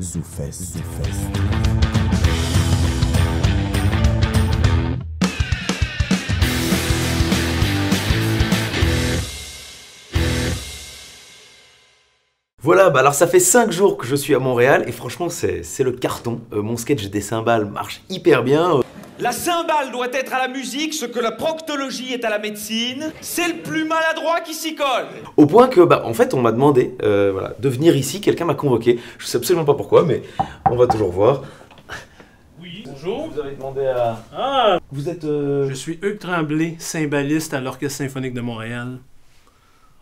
Zoufest, Zoufest. Voilà, bah alors ça fait 5 jours que je suis à Montréal et franchement c'est c'est le carton. Euh, mon sketch des cymbales marche hyper bien. La cymbale doit être à la musique ce que la proctologie est à la médecine. C'est le plus maladroit qui s'y colle. Au point que, bah, en fait, on m'a demandé euh, voilà, de venir ici, quelqu'un m'a convoqué. Je sais absolument pas pourquoi, mais on va toujours voir. Oui, bonjour. Vous avez demandé à. Ah, Vous êtes. euh, je suis Hugues Tremblay, cymbaliste à l'Orchestre symphonique de Montréal.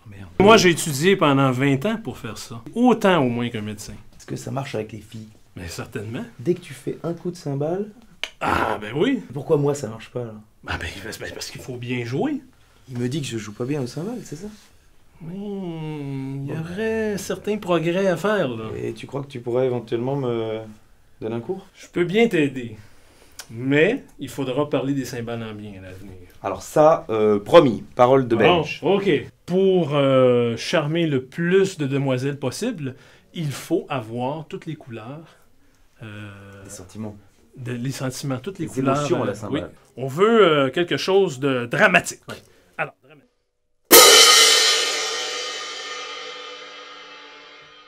Oh, merde. Moi, j'ai étudié pendant 20 ans pour faire ça. Autant au moins qu'un médecin. Est-ce que ça marche avec les filles? Mais certainement. Dès que tu fais un coup de cymbale. Ah, ben oui. Pourquoi moi ça marche pas là Ah, ben, ben, parce qu'il faut bien jouer. Il me dit que je joue pas bien au cymbale, c'est ça? Oui, il y aurait certains progrès à faire, là. Et tu crois que tu pourrais éventuellement me donner un cours? Je peux bien t'aider. Mais il faudra parler des cymbales en bien à l'avenir. Alors ça, euh, promis, parole de Bon, belge. OK. Pour euh, charmer le plus de demoiselles possible, il faut avoir toutes les couleurs. euh, Des sentiments. De- les sentiments, toutes les Des couleurs. émotions euh, oui. On veut euh, quelque chose de dramatique. Alors, dramatique.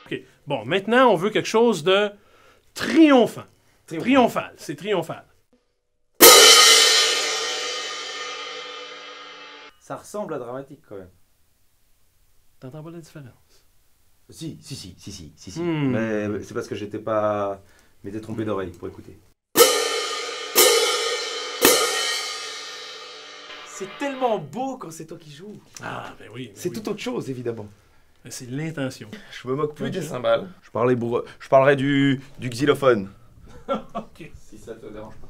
OK. Bon, maintenant, on veut quelque chose de triomphant. Triomphal. C'est triomphal. Ça ressemble à dramatique quand même. T'entends pas la différence? Si, si, si, si, si, si, si. Hmm. Mais c'est parce que j'étais pas... m'étais trompé d'oreille pour écouter. C'est tellement beau quand c'est toi qui joues. Ah, ben oui. ben C'est oui. tout autre chose, évidemment. C'est l'intention. Je me moque plus des cymbales. Je, parlais bourre- je parlerai du, du xylophone. OK. Si ça te dérange pas.